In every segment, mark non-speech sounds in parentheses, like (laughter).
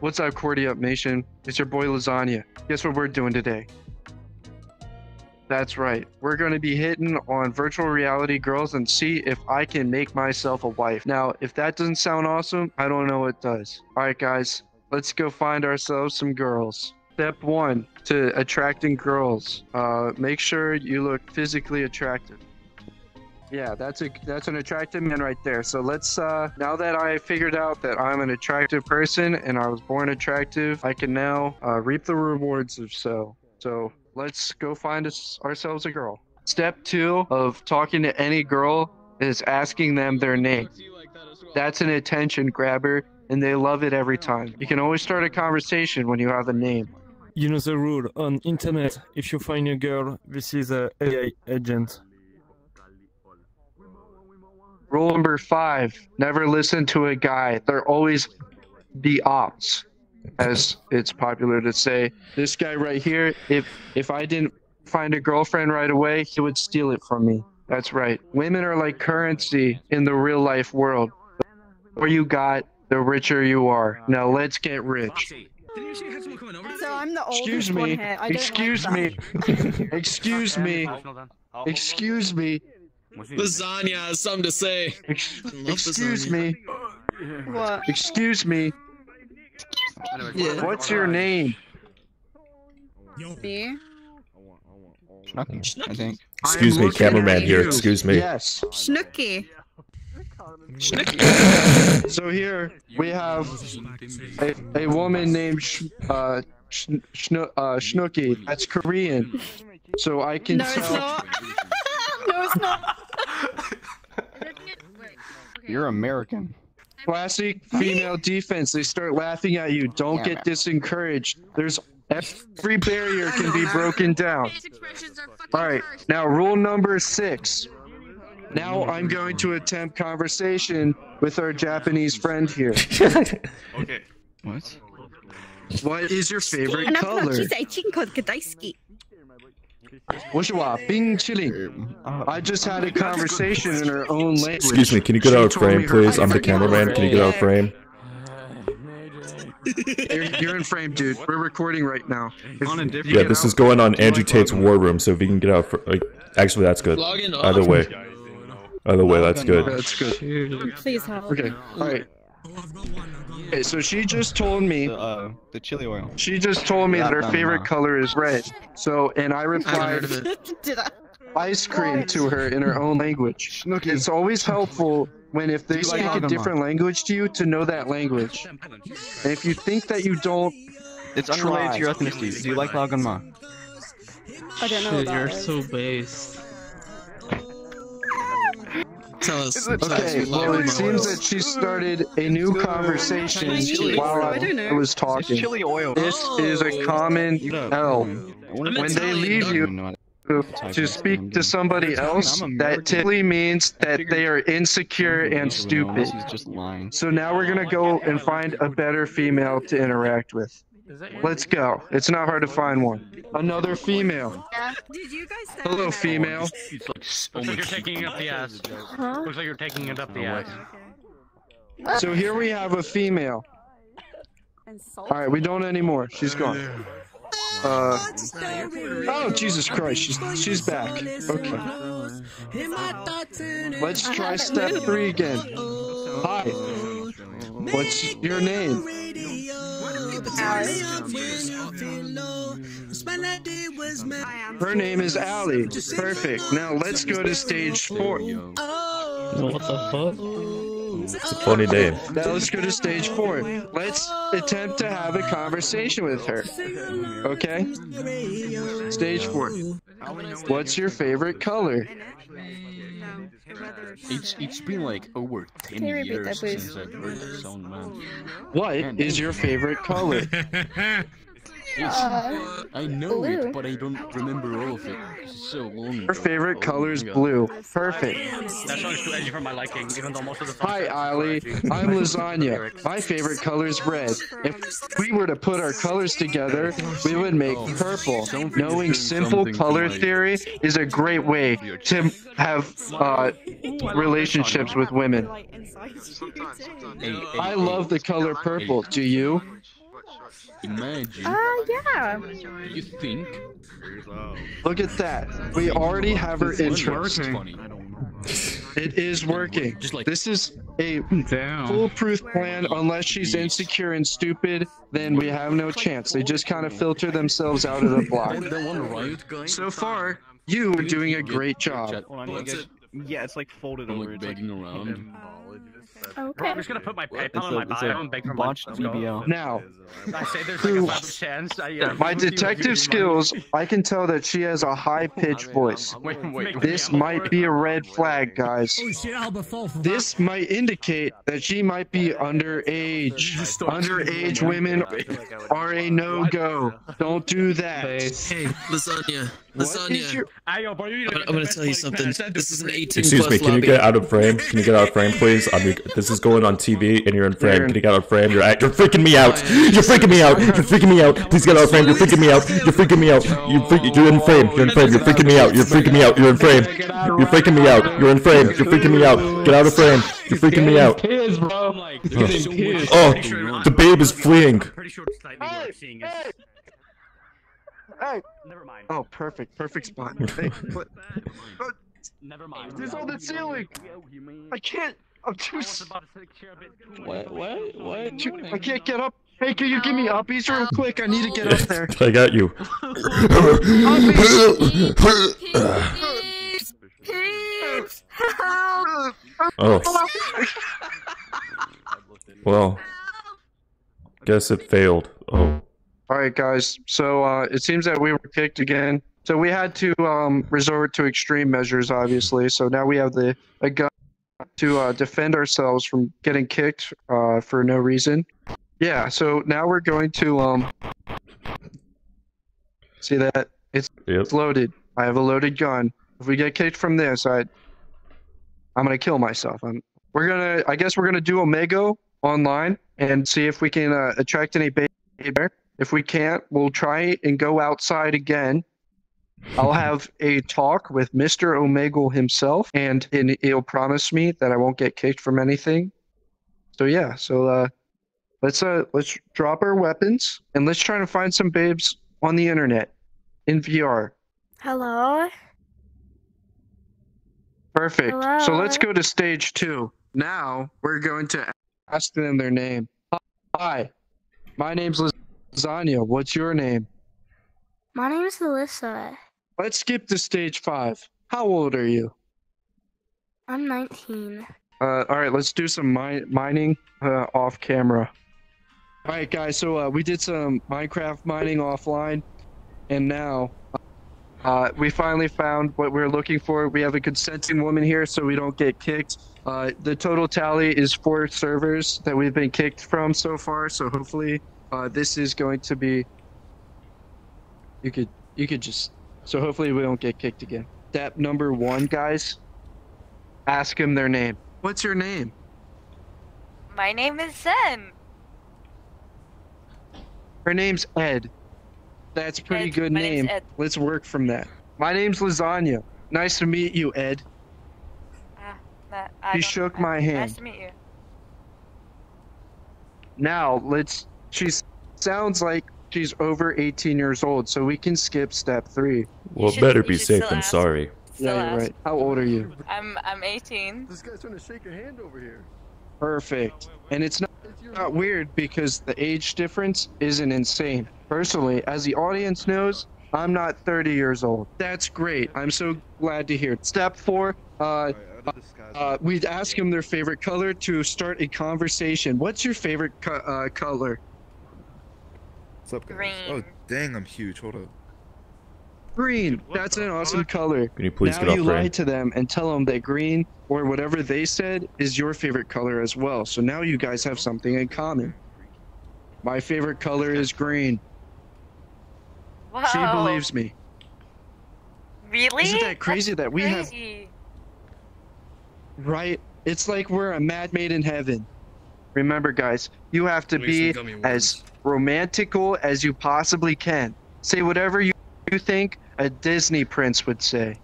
What's up, Qwerty Up Nation? It's your boy Lasagna. Guess what we're doing today? That's right. We're going to be hitting on virtual reality girls and see if I can make myself a wife. Now, if that doesn't sound awesome, I don't know what does. All right, guys, let's go find ourselves some girls. Step one to attracting girls. Uh, make sure you look physically attractive. Yeah, that's a that's an attractive man right there. So let's uh now that I figured out that I'm an attractive person and I was born attractive, I can now uh, reap the rewards of so. So let's go find us ourselves a girl. Step two of talking to any girl is asking them their name. That's an attention grabber and they love it every time. You can always start a conversation when you have a name. You know the rule on internet. If you find a girl, this is a AI agent. Rule number five: never listen to a guy. They're always the ops, as it's popular to say. This guy right here, if if I didn't find a girlfriend right away, he would steal it from me. That's right. Women are like currency in the real life world. The more you got, the richer you are. Now let's get rich. So I'm the oldest Excuse one me. here. I don't Excuse like me. (laughs) Excuse me. Excuse me. Lasagna has something to say. Ex- Love Excuse me. What? Excuse me. Yeah. What's your name? Me? Schnucky, I think. Excuse I'm me, cameraman here. Excuse me. Yes. Snooky. (laughs) So here we have a, a woman named Sh- uh, Sh- Shno- uh, Snooki. That's Korean. So I can No, it's not. (laughs) no, it's not. (laughs) You're American. Classic female defense. They start laughing at you. Don't yeah, get discouraged. There's every barrier can be broken down. All right. Now rule number six. Now I'm going to attempt conversation with our Japanese friend here. (laughs) okay. What? What is your favorite color? Bing Chilling. Uh, I just had a conversation in her own language. Excuse me, can you get out of frame, please? I'm the cameraman. Can you get out of frame? you're, you're, in frame, dude. We're recording right now. If, yeah, this is going on Andrew Tate's War Room, so if you can get out. For, like, actually, that's good. Either way. Either way, that's good. That's good. Please help. Okay, alright. All right. Okay, so she just told me. The, uh, the chili oil. She just told me that her favorite out color is red. So, and I I replied heard of it. (laughs) Did I? ice cream to her in her own language. It's always helpful when if they Do you like speak a different language to you to know that language. And if you think that you don't, It's unrelated to your Try. ethnicity. Do you like Lao Gan Ma? I don't know what that is. based. Tell us. Okay, well, it seems that she started a new conversation while I I, don't know. I was talking. chili oil. This is a common L. I'm When they leave you to, to speak to somebody else, that typically means that they are insecure and stupid. She's just lying. So now we're gonna go and find a better female to interact with. Let's go. It's not hard to find one. Another female. Did you guys say Hello, that? female. Looks like you're taking it up the ass. Huh? Looks like you're taking it up the ass. So here we have a female. All right, we don't anymore. She's gone. Uh, oh Jesus Christ, she's she's back. Okay, let's try step three again. Hi, what's your name? Her name is Allie. Perfect. Now let's go to stage four. What the fuck? It's a funny name. Now let's go to stage four. Let's attempt to have a conversation with her. Okay? Stage four. What's your favorite color? It's it's been like over ten Can you repeat years that, since I've heard that song, man. What is your favorite color? (laughs) Uh, I know blue. it, but I don't remember all of it. It's so long. Her favorite color is blue. Perfect. That song's too edgy for my liking, even though most of the Hi, Ali. I'm (laughs) Lasagna. My favorite color is red. If we were to put our colors together, we would make purple. Knowing simple color theory is a great way to have uh, relationships with women. I love the color purple. Do you? Imagine. Ah, yeah. You think? Look at that. We already have her It's funny. interest. It's funny. It is working. Just like- This is a foolproof plan. Unless she's insecure and stupid, then we have no chance. They just kind of filter themselves out of the (laughs) block. That, that one riot guy. So far, you are doing a great job. Chat, Hold on, you what's guys- it? Yeah, it's like folded over. like It's like begging around. Bro, Okay. I'm just gonna put my Well, PayPal it's in a- my it's a bio and beg for money. Let's go. Now, I say there's like a five chance. I, uh, my would you- would you give me detective skills, I can tell that she has a high pitched voice. Wait, wait, This wait, might be a red flag, guys. This might indicate that she might be underage. Underage women are a no-go. Don't do that. Hey, lasagna, lasagna. your- Aye, yo, bro, you need I'm, I'm gonna tell you something. This is an dude's 18 Excuse me, can you get out of frame? Can you get out of frame, please? I mean, this is going on TV and you're in frame. Can you get out of frame? You're act- you're freaking me out. You're freaking me out. You're freaking me out. Please get out of frame. You're freaking me out. You're freaking me out. You freak- You're in frame. You're in frame. You're freaking me out. You're freaking me out. You're in frame. You're freaking me out. You're in frame. You're freaking me out. Get out of frame. You're freaking me out. Kids, bro. I'm like, There's there's so so much much- Oh, the babe is fleeing. Pretty sure it's slightly Hey, worth seeing hey. Hey. Never mind. Oh, perfect. Perfect spot. Hey, what? Never mind. It's on the ceiling. I can't. I'm too. S- about to say, share a bit too much, What? What? What? too- I can't get up. Hey, can you give me uppies real quick? I need to get (laughs) up there. I got you. (laughs) oh. Well, guess it failed. Oh. All right, guys. So uh, it seems that we were kicked again. So we had to um, resort to extreme measures, obviously. So now we have the a gun to uh, defend ourselves from getting kicked uh, for no reason. Yeah. So now we're going to um. See that it's Yep. it's loaded. I have a loaded gun. If we get kicked from this, I I'm gonna kill myself. I'm, we're gonna. I guess we're gonna do Omegle online and see if we can uh, attract any bait there. If we can't, we'll try and go outside again. I'll (laughs) have a talk with Mr. Omegle himself, and, and he'll promise me that I won't get kicked from anything. So yeah, so uh, let's uh let's drop our weapons and let's try to find some babes on the internet in VR. Hello. Perfect. So let's go to stage two. Now we're going to ask them their name. Hi, my name's Lasagna. What's your name? My name is Alyssa. Let's skip to stage five. How old are you? I'm 19. Uh, all right, let's do some mi- mining uh, off camera. All right, guys. So uh, we did some Minecraft mining offline, and now uh, we finally found what we are looking for. We have a consenting woman here, so we don't get kicked. Uh, the total tally is four servers that we've been kicked from so far. So hopefully, uh, this is going to be. You could you could just so hopefully we don't get kicked again. Step number one, guys. Ask them their name. What's your name? My name is Zen. Her name's Ed. That's pretty Ed. good My name. Let's work from that. My name's Lasagna. Nice to meet you, Ed. Ah, that, I He shook my hand. Nice to meet you. Now let's. She sounds like she's over 18 years old, so we can skip step three. Well, should- better be safe still than ask. sorry. Still yeah, you're right. How old are you? I'm I'm 18. This guy's trying to shake your hand over here. Perfect. And it's not, not weird because the age difference isn't insane. Personally, as the audience knows, I'm not 30 years old. That's great. I'm so glad to hear. it. Step four, uh, uh, we'd ask them their favorite color to start a conversation. What's your favorite co- uh, color? What's up, guys? Green. Oh, dang, I'm huge. Hold up. Green. That's an awesome color. Can you please now get off you lie frame? to them and tell them that green or whatever they said is your favorite color as well. So now you guys have something in common. My favorite color is green. Wow. She believes me. Really? Isn't that crazy That's that we have right? It's like we're a mad made in heaven. Remember, guys, you have to Give be as romantical as you possibly can. Say whatever you, you think a Disney prince would say.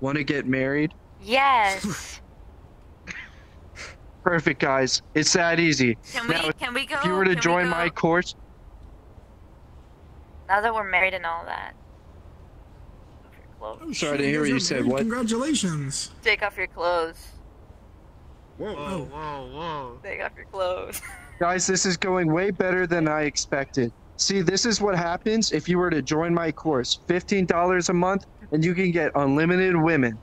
Want to get married? Yes. (laughs) Perfect, guys. It's that easy. Can we Now, can we go? If you were to can we join my course, Now that we're married and all that. Take off your clothes. Sorry to hear what you said. What? Congratulations. Take off your clothes. Whoa, whoa, whoa, whoa. Take off your clothes. (laughs) Guys, this is going way better than I expected. See, this is what happens if you were to join my course. $15 a month, and you can get unlimited women.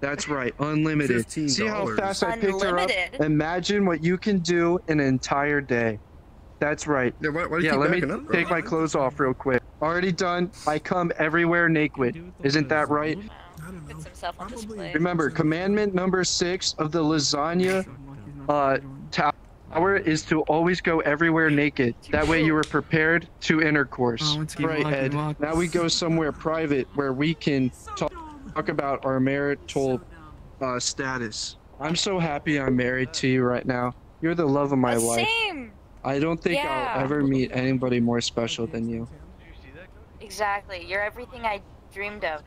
That's right, unlimited. 15. See how $15. fast I picked her up? Imagine what you can do in an entire day. That's right. Yeah, why, why do you Yeah, let me up? take my clothes off real quick. Already done. I come everywhere naked. Isn't that right? Puts himself on display. Remember, commandment number six of the lasagna uh, tower is to always go everywhere naked. That way you are prepared to intercourse. Oh, right, Iraq, Ed. Iraq. Now we go somewhere private where we can talk, talk about our marital uh, status. I'm so happy I'm married to you right now. You're the love of my life. Same. I don't think Yeah. I'll ever meet anybody more special than you. Exactly. You're everything I dreamed of.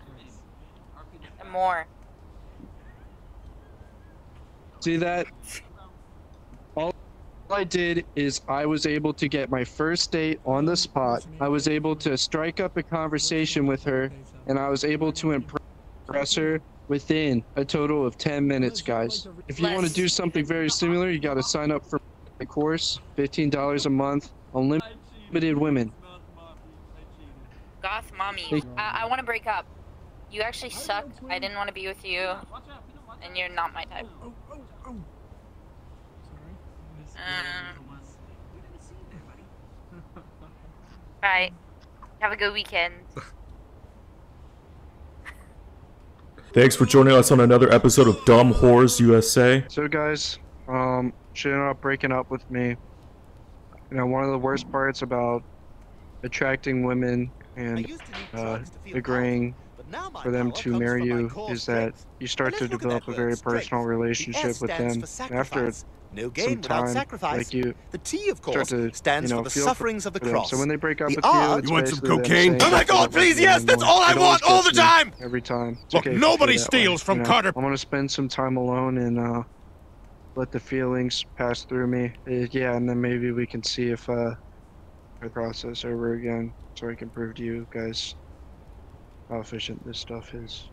And more. See that? All I did is I was able to get my first date on the spot. I was able to strike up a conversation with her, and I was able to impress her within a total of 10 minutes, guys. If you want to do something very similar, you got to sign up for my course, $15 a month, unlimited women. Goth mommy. I, I want to break up. You actually suck. I didn't want to be with you. And you're not my type. Um, right. Have a good weekend. Thanks for joining us on another episode of Dumb Whores USA. So, guys, um, she ended up breaking up with me. You know, one of the worst parts about attracting women and uh, agreeing for them to marry you is that you start to develop a very personal relationship with them. After No some gain without sacrifice. like you The T, of course, to, stands you know, for the sufferings of the cross. So when they break up The with R- you, You want some cocaine? Oh my God, please, yes, that's all I want all the time. Every time. It's Look, okay nobody steals from you know? Carter- I want to spend some time alone and uh, let the feelings pass through me. Uh, yeah, and then maybe we can see if uh, I process over again, so I can prove to you guys how efficient this stuff is.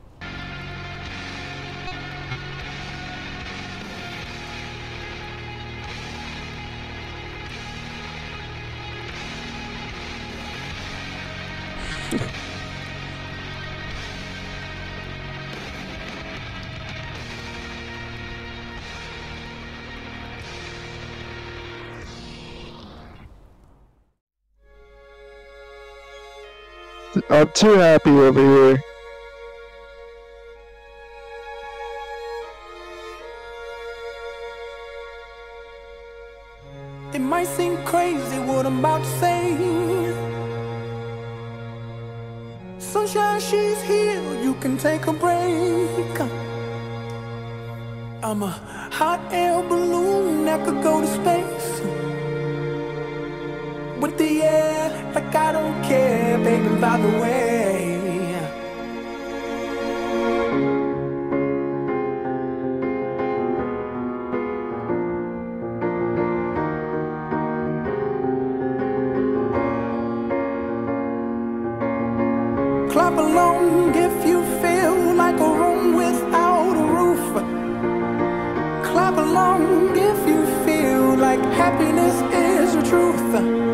I'm too happy over here. It might seem crazy what I'm about to say. Sunshine, she's here, you can take a break. I'm a hot air balloon that could go to space. With the air, like I don't care, baby, by the way. Clap along if you feel like a room without a roof. Clap along if you feel like happiness is the truth.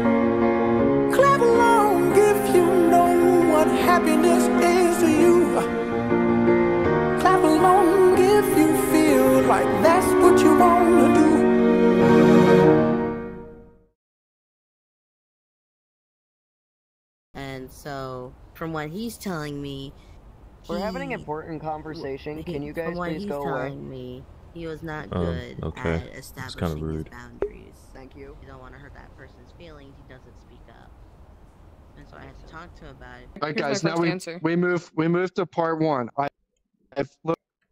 And so, from what he's telling me, We're having an important conversation. Can you guys please go away? telling me, he was not Um, good okay. at It's establishing kinda his rude. boundaries. Thank you. You don't want to hurt that person's feelings. He doesn't speak up. And so I had to talk to him about it. All right, guys. Now we we move we move to part one. I have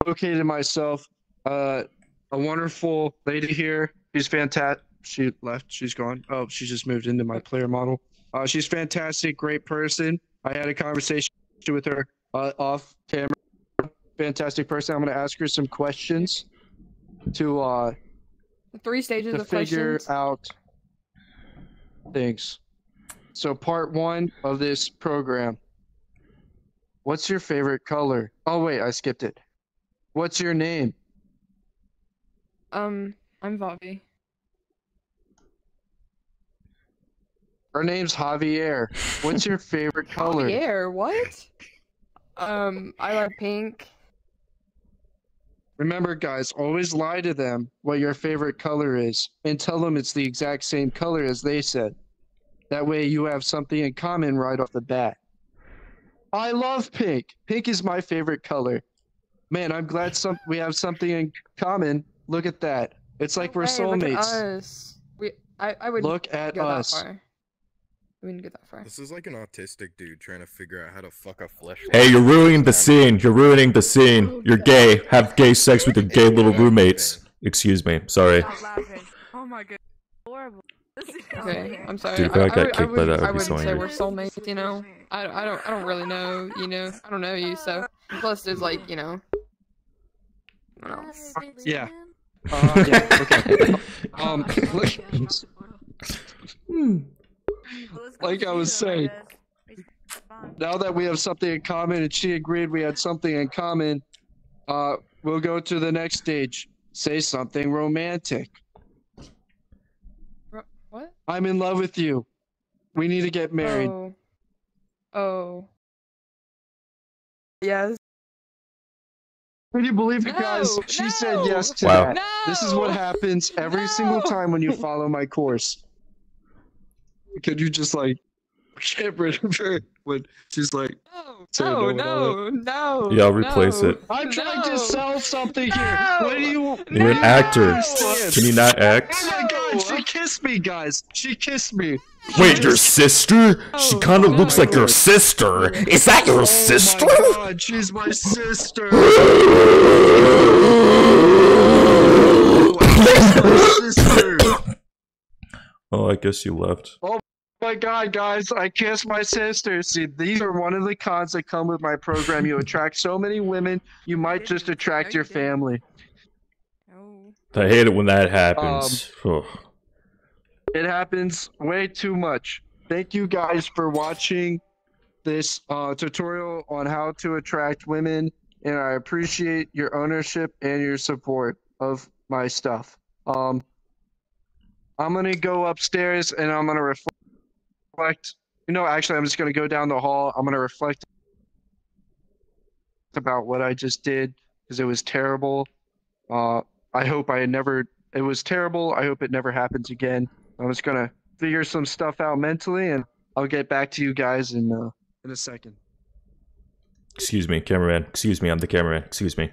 located myself uh, a wonderful lady here. She's fantastic. She left. She's gone. Oh, she just moved into my player model. Uh, she's fantastic. Great person. I had a conversation with her uh, off camera. Fantastic person. I'm going to ask her some questions to uh Three stages to of figure questions. out things. So part one of this program. What's your favorite color? Oh wait, I skipped it. What's your name? Um, I'm Bobby. Her name's Javier. What's your favorite (laughs) color? Javier, what? Um, I like pink. Remember, guys, always lie to them what your favorite color is and tell them it's the exact same color as they said. That way you have something in common right off the bat. I love pink. Pink is my favorite color. Man, I'm glad some we have something in common. Look at that. It's like we're Hey, look at us. We, I, I would Look at us. That far. We wouldn't go that far. This is like an autistic dude trying to figure out how to fuck a flesh. Hey, you're ruining the scene. You're ruining the scene. You're gay. Have gay sex with your gay little roommates. Excuse me. Sorry. Oh my god. Horrible. Okay, I'm sorry. Dude, if I got would- kicked by wouldn't- that, I'd I be so wouldn't say we're soulmates, you know. I, I don't I don't really know, you know. I don't know you, so plus there's like you know. What else? Yeah. Uh, yeah, okay. (laughs) Um, (laughs) look, (laughs) like I was saying, now that we have something in common and she agreed we had something in common, uh, we'll go to the next stage. Say something romantic. Ro- What? I'm in love with you. We need to get married. Oh. Oh. Yes. Can you believe it, guys? No, She said yes to Wow. that. This is what happens every single time when you follow my course. Could you just like get rid of her when she's like, say No, and no, no. Yeah, I'll replace no, it. I'm trying no. to sell something here. What do you? You're an actor. Can you not act? Oh my god, she kissed me, guys. She kissed me. Wait, your sister? She oh kind of looks like your sister. Is that your sister? Oh my god, she's my sister. (laughs) Oh, sister. Oh, I guess you left. Oh my god, guys, I kissed my sister. See, these are one of the cons that come with my program. You (laughs) attract so many women, you might just attract your family. I hate it when that happens. Ugh. It happens way too much. Thank you guys for watching this uh, tutorial on how to attract women, and I appreciate your ownership and your support of my stuff. Um, I'm gonna go upstairs and I'm gonna reflect. You know, actually, I'm just gonna go down the hall. I'm gonna reflect about what I just did because it was terrible. Uh, I hope I never. It was terrible. I hope it never happens again. I'm just gonna figure some stuff out mentally, and I'll get back to you guys in uh, in a second. Excuse me, cameraman. Excuse me, I'm the cameraman. Excuse me.